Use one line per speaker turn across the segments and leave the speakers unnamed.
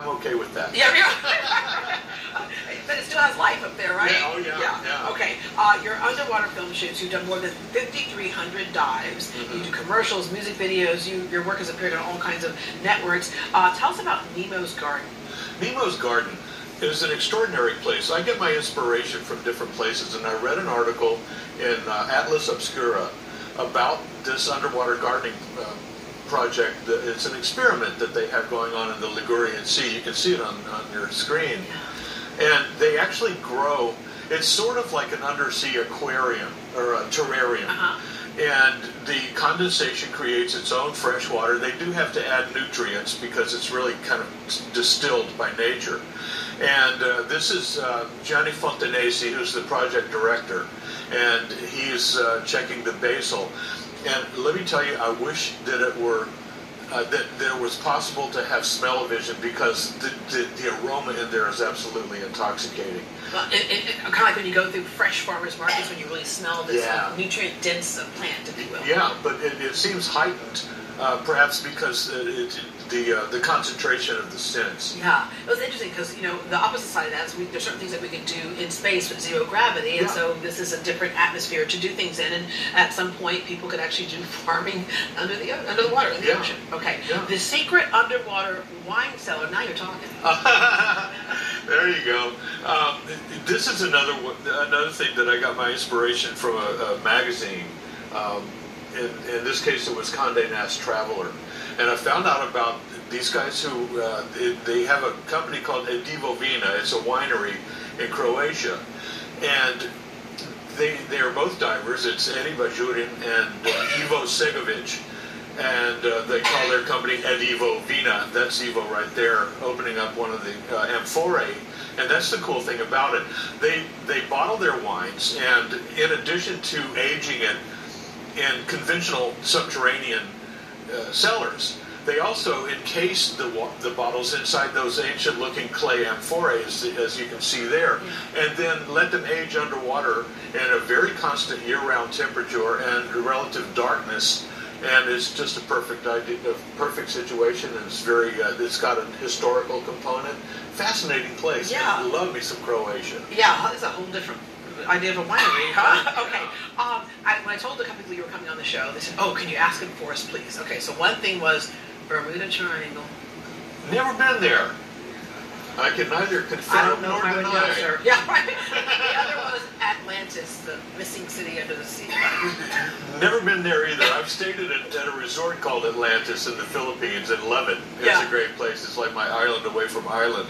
I'm okay with that.
Yeah, yeah. but it still has life up there, right?
Yeah, oh, yeah, yeah.
Okay. Uh, your underwater film shoots, you've done more than 5,300 dives.
Mm-hmm.
You do commercials, music videos. You, your work has appeared on all kinds of networks. Uh, tell us about Nemo's Garden.
Nemo's Garden is an extraordinary place. I get my inspiration from different places, and I read an article in uh, Atlas Obscura about this underwater gardening uh, project. It's an experiment that they have going on in the Ligurian Sea. You can see it on, on your screen. And they actually grow, it's sort of like an undersea aquarium or a terrarium.
Uh-huh.
And the condensation creates its own fresh water. They do have to add nutrients because it's really kind of distilled by nature. And uh, this is uh, Gianni Fontanesi, who's the project director, and he's uh, checking the basil. And let me tell you, I wish that it were uh, that, that it was possible to have smell-o-vision because the, the, the aroma in there is absolutely intoxicating.
Well, it, it, it, kind of like when you go through fresh farmers markets when you really smell this
Yeah.
like, nutrient-dense plant, if you will.
Yeah, but it seems heightened, uh, perhaps because uh, it, the uh, the concentration of the scents.
Yeah, it was interesting because you know the opposite side of that is we, there's certain things that we can do in space with zero gravity, and
Yeah.
so this is a different atmosphere to do things in. And at some point, people could actually do farming under the under the water in the
Yeah.
ocean. Okay,
Yeah.
the secret underwater wine cellar. Now you're talking.
there you go. Um, this is another another thing that I got my inspiration from a, a magazine. Um, in, in this case, it was Condé Nast Traveler, and I found out about these guys who uh, they, they have a company called Edivo Vina. It's a winery in Croatia, and they they are both divers. It's Eddie Bajurin and uh, Ivo Segovic, and uh, they call their company Edivo Vina. That's Ivo right there, opening up one of the uh, amphorae. And that's the cool thing about it. They they bottle their wines, and in addition to aging it in conventional subterranean uh, cellars. They also encase the the bottles inside those ancient-looking clay amphorae, as, as you can see there, and then let them age underwater in a very constant year-round temperature and relative darkness. And it's just a perfect idea, a perfect situation, and it's very. Uh, it's got a historical component. Fascinating place.
Yeah.
Love me some Croatia.
Yeah, it's a whole different idea of a winery, huh? okay. Um, I, when I told the couple people you were coming on the show, they said, "Oh, can you ask him for us, please?" Okay, so one thing was Bermuda Triangle.
Never been there. I can neither
I
confirm
don't know
nor
I would
deny.
go there. Yeah, right. the other was Atlantis, the missing city under the sea.
Never been there either. I've stayed at a, at a resort called Atlantis in the Philippines and love it. It's
Yeah.
a great place. It's like my island away from Ireland.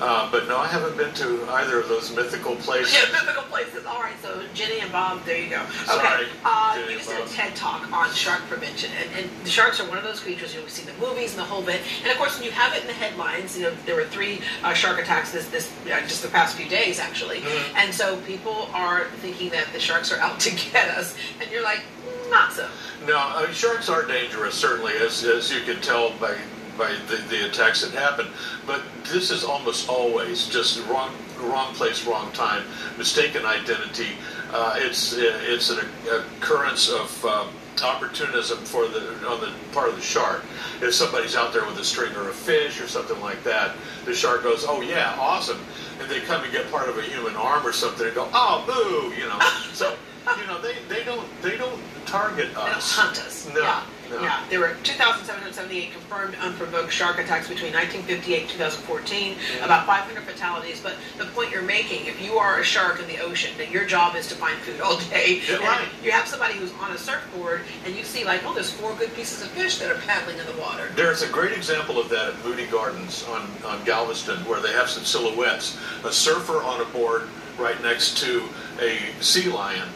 Uh, but no, I haven't been to either of those mythical places.
Yeah, mythical places. All right, so Jenny and Bob, there you go. Okay,
Sorry,
uh,
Jenny
you just did a
Bob.
TED talk on shark prevention, and, and the sharks are one of those creatures. You know, we see the movies and the whole bit, and of course, when you have it in the headlines, you know, there were three uh, shark attacks this this uh, just the past few days actually,
Mhm.
and so people are thinking that the sharks are out to get us, and you're like, "Mm, not so.
No, I mean, sharks are dangerous, certainly, as, as you can tell by by the, the attacks that happen. But this is almost always just wrong wrong place, wrong time, mistaken identity. Uh, it's it's an occurrence of um, opportunism for the on the part of the shark. If somebody's out there with a stringer a fish or something like that, the shark goes, "Oh yeah, awesome," and they come and get part of a human arm or something and go, "Oh boo," you know. So you know they, they don't they don't target us.
They don't hunt us.
No,
yeah.
No.
Yeah. There were 2,778 confirmed unprovoked shark attacks between 1958 and 2014, about 500 fatalities. But the point you're making, if you are a shark in the ocean, that your job is to find food all day,
Yeah, right.
you have somebody who's on a surfboard, and you see like, oh, there's four good pieces of fish that are paddling in the water.
There's a great example of that at Moody Gardens on, on Galveston, where they have some silhouettes. A surfer on a board right next to a sea lion,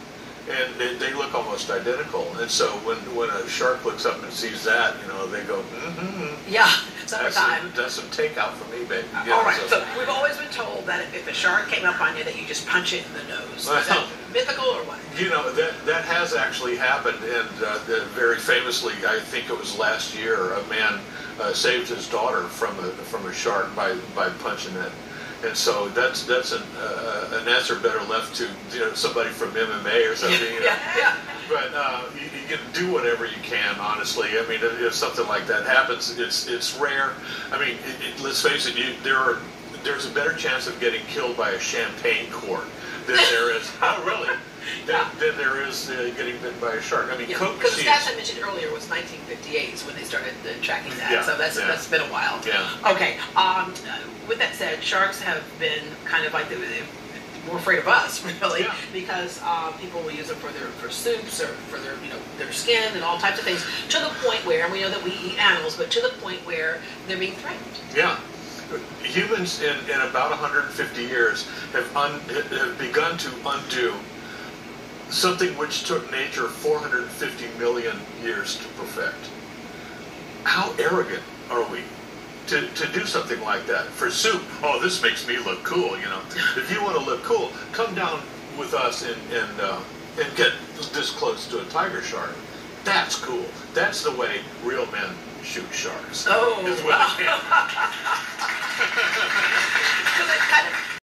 and they, they look almost identical. And so when, when a shark looks up and sees that, you know, they go, mm-hmm.
Yeah,
That's
summertime.
some, that's some takeout for me, baby. You
All
so-
so we've always been told that if, a shark came up on you, that you just punch it in the nose. Is that
Well-
mythical or what?
You know that that has actually happened, and uh, the, very famously, I think it was last year, a man uh, saved his daughter from a from a shark by by punching it, and so that's that's an uh, an answer better left to you know somebody from MMA or something. you know.
yeah, yeah.
but uh, you, you can do whatever you can. Honestly, I mean, if, if something like that happens, it's it's rare. I mean, it, it, let's face it. You, there are there's a better chance of getting killed by a champagne cork than there is. oh, really? Than, there is uh, getting bitten by a shark. I mean, Coke
Because the stats I mentioned earlier was 1958 is when they started uh, tracking that,
Yeah,
so that's
yeah.
that's been a while.
Yeah.
Okay. Um, with that said, sharks have been kind of like the more afraid of us, really,
Yeah.
because um, people will use them for their for soups or for their you know their skin and all types of things. To the point where and we know that we eat animals, but to the point where they're being threatened.
Yeah. Humans in, in about 150 years have, un, have begun to undo something which took nature 450 million years to perfect. How arrogant are we to, to do something like that? For soup, oh, this makes me look cool, you know. If you want to look cool, come down with us and, and, uh, and get this close to a tiger shark. That's cool. That's the way real men shoot sharks.
Oh,
Is with a camera.